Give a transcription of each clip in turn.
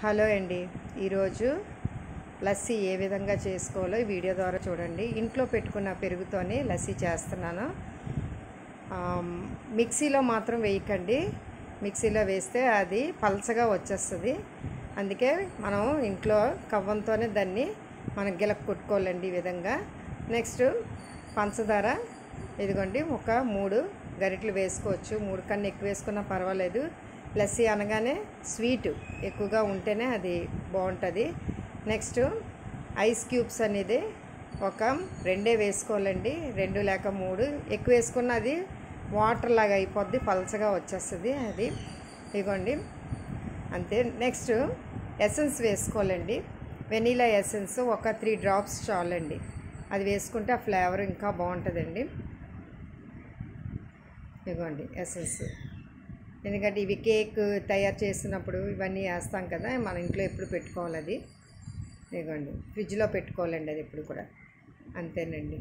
Hello అండి. ఈరోజు లస్సీ ఏ విధంగా చేసుకోవాలో ఈ వీడియో ద్వారా చూడండి. ఇంట్లో పెట్టుకున్న పెరుగుతోనే లస్సీ చేస్తున్నాను. మిక్సీలో మాత్రం వేయకండి. మిక్సీలో వేస్తే అది పల్చగా వచ్చేస్తుంది. అందుకే మనం ఇంట్లో కవ్వంతోనే దాన్ని మనం గిలక కొట్టుకోవాలండి ఈ విధంగా. నెక్స్ట్ పంచదార. ఇదిగోండి ఒక మూడు గరిటెలు వేసుకోవచ్చు. మూడు కన్నా ఎక్కువ వేసుకున్నా పర్వాలేదు. లస్సీ అనగానే స్వీట్. ఎక్కువగా ఉంటేనే అది బాగుంటుంది. నెక్స్ట్ ఐస్ క్యూబ్స్ అనేది ఒక రెండే వేసుకోవాలండి. రెండు లేక మూడు. ఎక్కువ వేసుకున్న అది వాటర్ లాగా అయిపోద్ది పలసగా వచ్చేస్తుంది అది. ఇదిగోండి అంతే. నెక్స్ట్ ఎసెన్స్ వేసుకోవాలండి. వెనీలా ఎసెన్స్ ఒక త్రీ డ్రాప్స్ చాలండి. అది వేసుకుంటే ఆ ఫ్లేవర్ ఇంకా బాగుంటుందండి. ఇదిగోండి ఎసెన్స్. ఎందుకంటే ఇవి కేక్ తయారు చేసినప్పుడు ఇవన్నీ వేస్తాం కదా మన ఇంట్లో ఎప్పుడు పెట్టుకోవాలి అది. ఇదిగోండి ఫ్రిడ్జ్లో పెట్టుకోవాలండి అది ఎప్పుడు కూడా. అంతేనండి.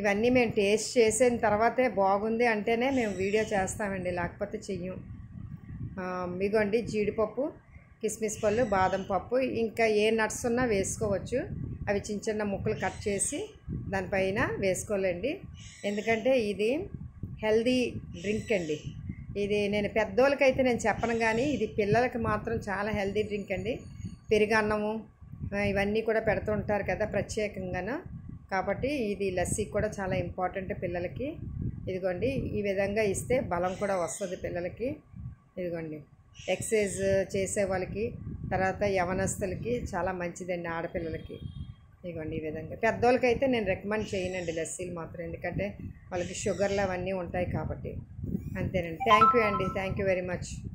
ఇవన్నీ మేము టేస్ట్ చేసిన తర్వాతే బాగుంది అంటేనే మేము వీడియో చేస్తామండి లేకపోతే చెయ్యం. ఇగోండి జీడిపప్పు కిస్మిస్ పళ్ళు బాదం పప్పు ఇంకా ఏ నట్స్ ఉన్నా వేసుకోవచ్చు. అవి చిన్న చిన్న ముక్కలు కట్ చేసి దానిపైన వేసుకోవాలండి. ఎందుకంటే ఇది హెల్దీ డ్రింక్ అండి. ఇది నేను పెద్దోళ్ళకైతే నేను చెప్పను కానీ ఇది పిల్లలకి మాత్రం చాలా హెల్దీ డ్రింక్ అండి. పెరుగన్నము ఇవన్నీ కూడా పెడుతూ ఉంటారు కదా ప్రత్యేకంగాను. కాబట్టి ఇది లస్సీ కూడా చాలా ఇంపార్టెంట్ పిల్లలకి. ఇదిగోండి ఈ విధంగా ఇస్తే బలం కూడా వస్తుంది పిల్లలకి. ఇదిగోండి ఎక్సర్సైజ్ చేసే వాళ్ళకి తర్వాత యవనస్తులకి చాలా మంచిదండి ఆడపిల్లలకి. ఇదిగోండి ఈ విధంగా. పెద్దోళ్ళకైతే నేను రికమెండ్ చేయనండి లస్సీలు మాత్రం. ఎందుకంటే వాళ్ళకి షుగర్లు అవన్నీ ఉంటాయి కాబట్టి. అంతేనండి. థ్యాంక్ యూ అండి. Thank you very much